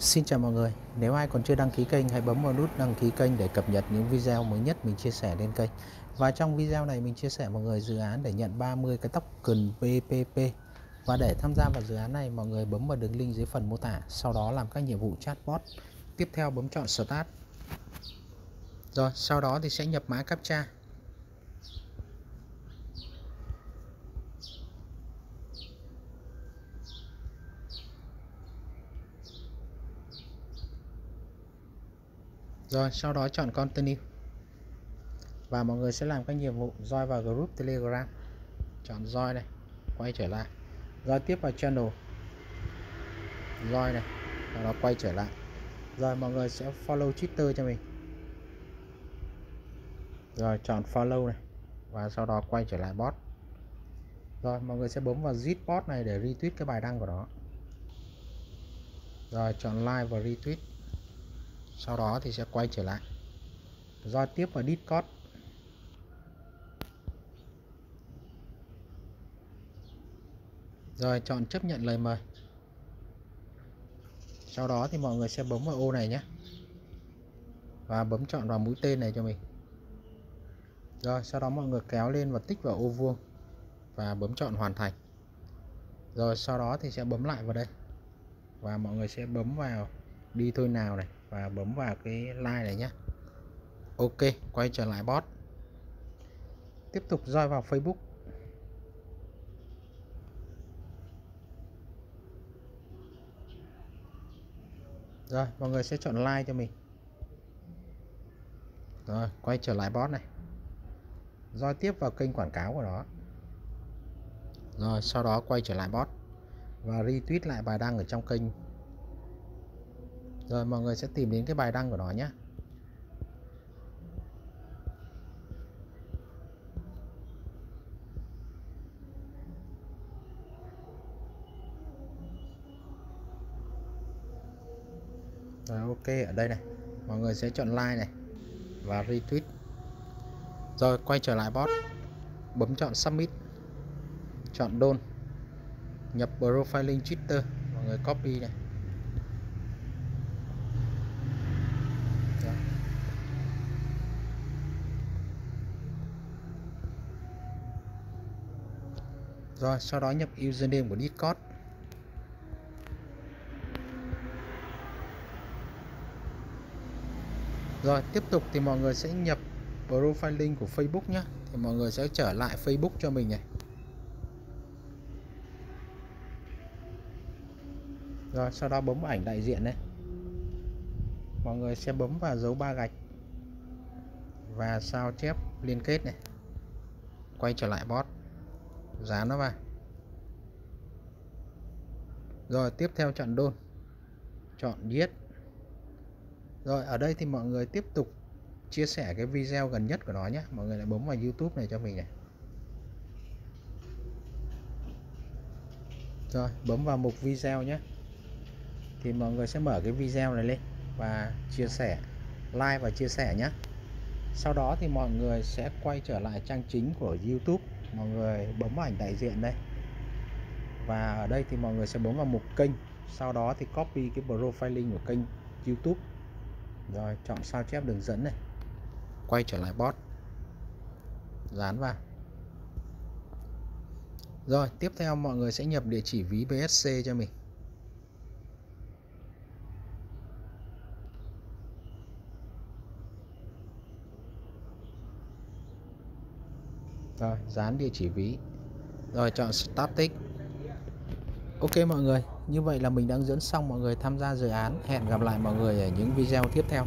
Xin chào mọi người, nếu ai còn chưa đăng ký kênh hãy bấm vào nút đăng ký kênh để cập nhật những video mới nhất mình chia sẻ lên kênh. Và trong video này mình chia sẻ mọi người dự án để nhận 30 cái tóc cần PPP Và để tham gia vào dự án này mọi người bấm vào đường link dưới phần mô tả Sau đó làm các nhiệm vụ chatbot. Tiếp theo bấm chọn Start Rồi sau đó thì sẽ nhập mã CAPTCHA. Rồi, sau đó chọn Continue. Và mọi người sẽ làm các nhiệm vụ Join vào group Telegram. Chọn Join này Quay trở lại. Rồi tiếp vào channel. Join này Sau đó quay trở lại. Rồi, mọi người sẽ follow Twitter cho mình. Rồi, chọn follow này, Và sau đó quay trở lại bot. Rồi, mọi người sẽ bấm vào zip bot này để retweet cái bài đăng của nó. Rồi, chọn like và retweet sau đó thì sẽ quay trở lại. Do tiếp vào Discord. Rồi, chọn chấp nhận lời mời. Sau đó thì mọi người sẽ bấm vào ô này nhé. Và bấm chọn vào mũi tên này cho mình. Rồi, sau đó mọi người kéo lên và tích vào ô vuông. Và bấm chọn hoàn thành. Rồi, sau đó thì sẽ bấm lại vào đây. Và mọi người sẽ bấm vào đi thôi nào này và bấm vào cái like này nhé Ok, quay trở lại bot. Tiếp tục roi vào Facebook. Rồi, mọi người sẽ chọn like cho mình. Rồi, quay trở lại bot này. Roi tiếp vào kênh quảng cáo của nó. Rồi, sau đó quay trở lại bot và retweet lại bài đăng ở trong kênh rồi, mọi người sẽ tìm đến cái bài đăng của nó nhé. Rồi, ok, ở đây này. Mọi người sẽ chọn like này Và retweet. Rồi, quay trở lại bot. Bấm chọn submit. Chọn don Nhập profile link Twitter. Mọi người copy này. Rồi. Sau đó nhập username của Discord. Rồi, tiếp tục thì mọi người sẽ nhập profile link của Facebook nhé Thì mọi người sẽ trở lại Facebook cho mình này. Rồi, sau đó bấm ảnh đại diện này. Mọi người sẽ bấm vào dấu ba gạch. Và sao chép liên kết này. Quay trở lại bot. Dán nó vào. Rồi, tiếp theo chọn đôn. Chọn viết rồi, ở đây thì mọi người tiếp tục chia sẻ cái video gần nhất của nó nhé. Mọi người lại bấm vào YouTube này cho mình này. Rồi, bấm vào mục video nhé. Thì mọi người sẽ mở cái video này lên và chia sẻ, like và chia sẻ nhé. Sau đó thì mọi người sẽ quay trở lại trang chính của YouTube. Mọi người bấm vào ảnh đại diện đây. Và ở đây thì mọi người sẽ bấm vào mục kênh. Sau đó thì copy cái profile link của kênh YouTube. Rồi, chọn sao chép đường dẫn này. Quay trở lại bot. Dán vào. Rồi, tiếp theo mọi người sẽ nhập địa chỉ ví BSC cho mình. Rồi, dán địa chỉ ví. Rồi, chọn static. Ok mọi người, như vậy là mình đã hướng dẫn xong mọi người tham gia dự án. Hẹn gặp lại mọi người ở những video tiếp theo.